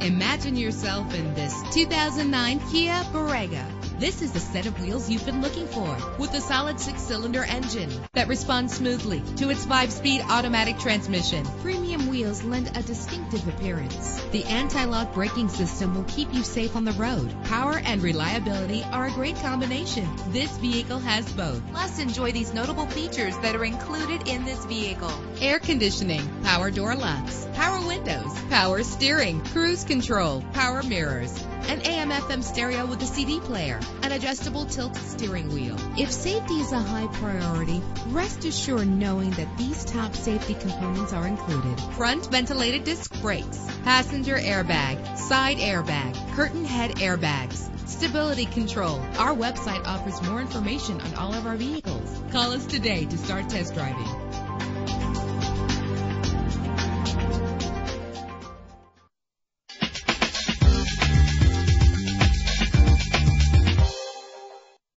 Imagine yourself in this 2009 Kia Borrego. This is the set of wheels you've been looking for with a solid six cylinder engine that responds smoothly to its five speed automatic transmission. Premium wheels lend a distinctive appearance. The anti lock braking system will keep you safe on the road. Power and reliability are a great combination. This vehicle has both. Plus, enjoy these notable features that are included in this vehicle air conditioning, power door locks, power windows, power steering, cruise control, power mirrors an AM FM stereo with a CD player, an adjustable tilt steering wheel. If safety is a high priority, rest assured knowing that these top safety components are included. Front ventilated disc brakes, passenger airbag, side airbag, curtain head airbags, stability control. Our website offers more information on all of our vehicles. Call us today to start test driving.